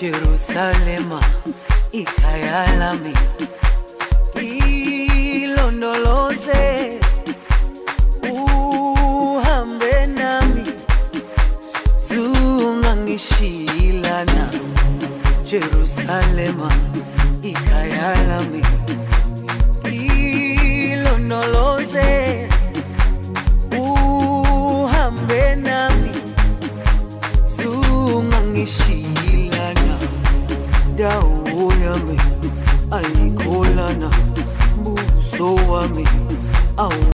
Jerusalema, ikhaya lami ilondoloze uhambe nami. Zungangishilana Jerusalema, ikhaya ilondoloze uhambe nami. Zungangishilana dawo yami ayikholana buso wami awu